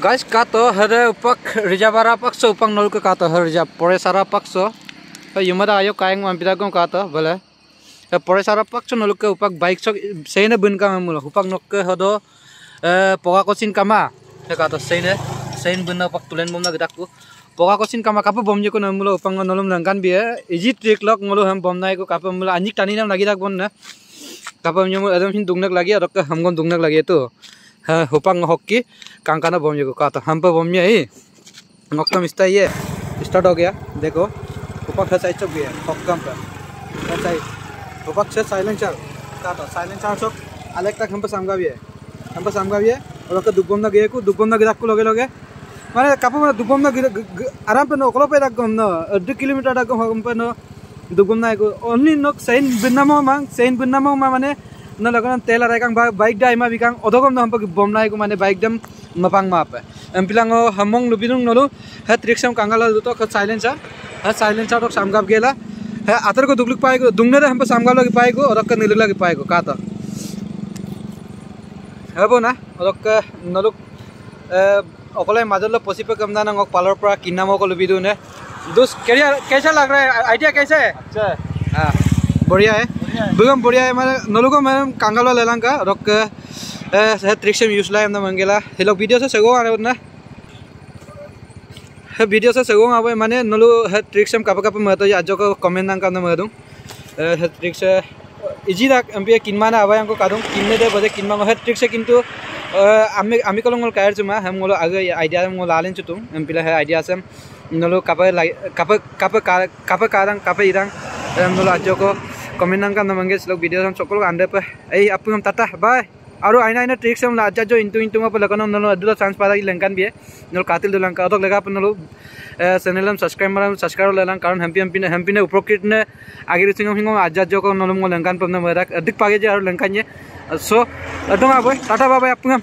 Guys, kato hare upak rijabara pakso upang nol ke kato hare rijab pore sara pakso. Hey, yumada ayo kaeng mampira gom kato bale. Hey, pore sara pakso nol ke upak bike sok seine bun kama mula upak nok ke hodo poka kosin kama. Hey kato seine sein bun upak tulen bom na gedak ku. Poka kosin kama kapo bom je ko mula upang nolom nangkan biye. Iji trik lok mulu ham bom nai ko kapo mula anjik tani nam lagi dak bon na. Kapo mulu adam hin dungnak lagi adok ke hamgon dungnak lagi itu. हुपंग hockey कांकाना बम ये का तो हम पे बम ये नक्का मिस्ता ये start हो गया देखो हुपक है साइड चुप गया हॉकम पे साइड हुपक से साइलेंसर का तो साइलेंसर सब अलग तक हम पे सामगा भी है हम पे सामगा भी है और का दुबम ना गए को दुबम ना गिराक को लगे लगे माने कापो में दुबम ना आराम पे नो कलो पे रख गम न 2 किलोमीटर रख हम पे नो दुबम ना को ओनली नो सेन बिनामो मांग सेन बिनामो আপনার তেল আর একাং বাইক দা দিয়ে বিকাং অধগম দাম বমনাই মানে বাইক দাম মাপাং মাপে এমপিলাং হামং লুপিং নলু হ্যাঁ রিক্সাম কাঙ্গাল দু সাইলেন্স আর হ্যাঁ সাইলেন্স আর সামগাপ গেলা হে আতর দুগলু পাই দুংনের হাম সামগাল লাগে পাই অরক্ক নিলু লাগে পাই কাত হবো না অরক্ক নলুক অকলে মাজল পচি পে কম দানা পালর পর কিনাম লুপি দু কেসা লাগ রা আইডিয়া কেসে আচ্ছা হ্যাঁ বড়িয়া হ্যাঁ Bukan beria mana, nolok mana kanggal lah lelang ka, rok eh trikshem use lah, mana manggil lah. Hello video saya segong apa mana? Video saya segong apa mana? Nolok trikshem kapa kapa mana tu? Ajo ko komen nang kanda mana tu? Eh trikshem, izi tak? Ambil kinmana apa yang ko kadung? Kinmana deh, boleh kinmana? Eh trikshem kintu अम्मे अम्मे कलों मोल कायर चुमा हम मोल अगर idea मोल लालें चुतुं हम पिला है idea same नलो कपे कपे कपे कपे कारं कपे इरं नलो आज्यो को comment नाम करना मंगे लोग वीडियो हम सकल आंदे पे ए आपको हम टाटा बाय और आइना आइना ट्रिक्स हम आज जो इंटू इंटू में लगन नलो अदुला चांस पादा लंकान भी नल कातिल दुलंका अदक लगा अपन नलो चैनल हम सब्सक्राइब मारा सब्सक्राइब लेलां कारण हेम्पी हेम्पी हेम्पी ने उपकृत ने आगे सिंगम हिंगम आज जो को नलो लंकान पर अधिक पागे जे और लंकान जे सो अदम आबो टाटा बाय आपको